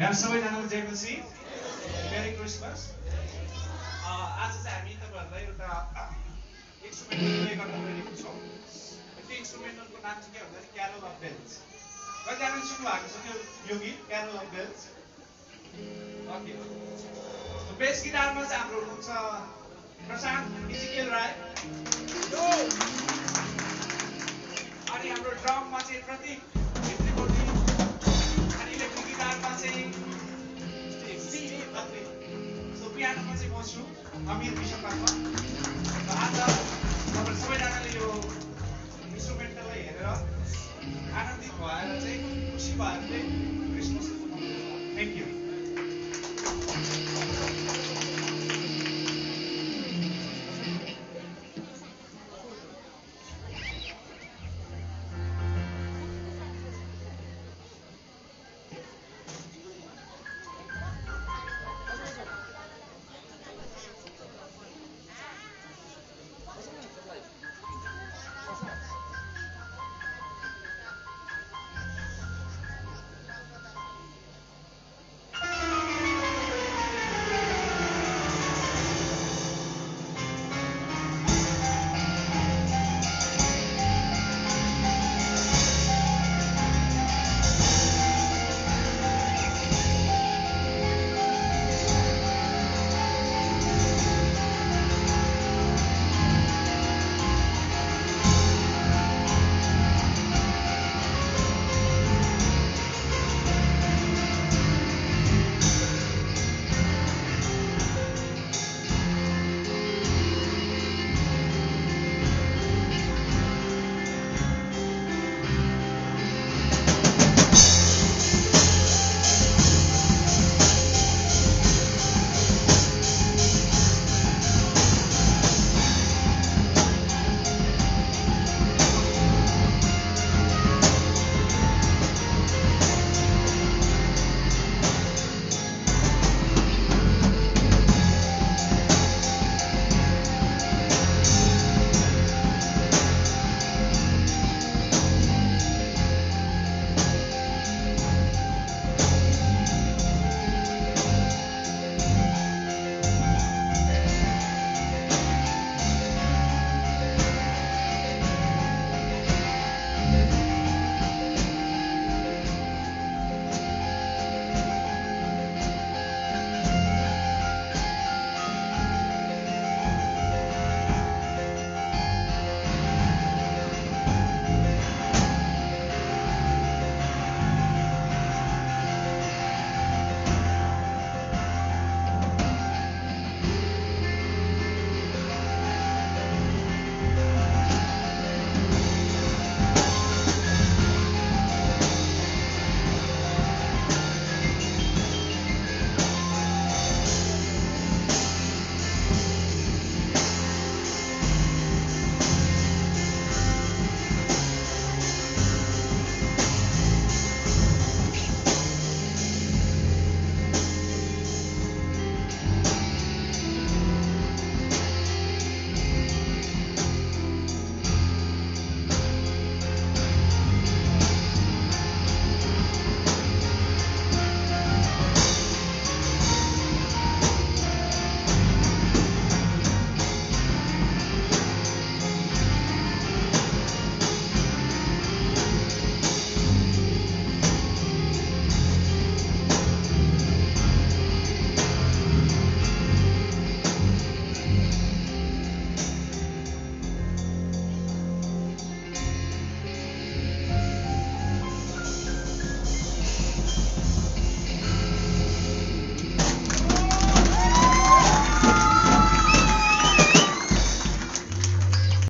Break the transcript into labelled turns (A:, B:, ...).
A: यहाँ सबैजनाले जयपछि मेरी क्रिसमस आज चाहिँ हामी तपाईँहरूलाई एउटा इन्स्ट्रुमेन्टल प्ले गर्न गइरहेको छौँ त्यो इन्स्ट्रुमेन्टलको नाम चाहिँ के भन्दाखेरि क्यारोल अफ बेल्स कतिजनाले सुन्नु भएको छ त्यो यो गीत अफ बेल्स बेस गिटारमा चाहिँ हाम्रो हुनुहुन्छ प्रशान्त इजिकेल राई अनि हाम्रो ड्रममा चाहिँ प्रतीक